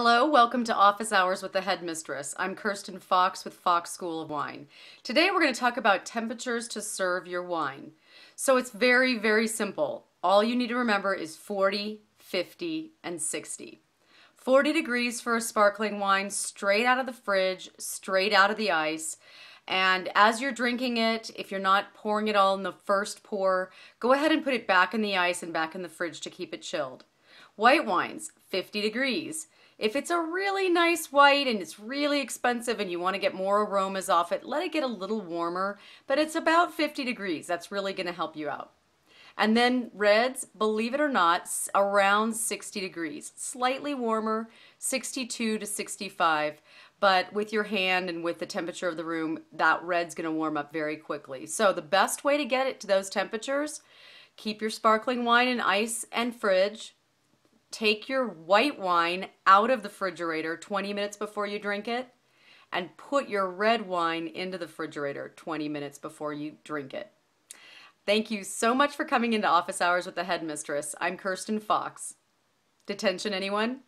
Hello, welcome to Office Hours with the Headmistress. I'm Kirsten Fox with Fox School of Wine. Today we're going to talk about temperatures to serve your wine. So it's very, very simple. All you need to remember is 40, 50, and 60. 40 degrees for a sparkling wine straight out of the fridge, straight out of the ice. And as you're drinking it, if you're not pouring it all in the first pour, go ahead and put it back in the ice and back in the fridge to keep it chilled. White wines, 50 degrees. If it's a really nice white and it's really expensive and you want to get more aromas off it, let it get a little warmer, but it's about 50 degrees. That's really going to help you out. And then reds, believe it or not, around 60 degrees. Slightly warmer, 62 to 65, but with your hand and with the temperature of the room, that red's going to warm up very quickly. So the best way to get it to those temperatures, keep your sparkling wine in ice and fridge, take your white wine out of the refrigerator 20 minutes before you drink it and put your red wine into the refrigerator 20 minutes before you drink it. Thank you so much for coming into office hours with the headmistress. I'm Kirsten Fox. Detention, anyone?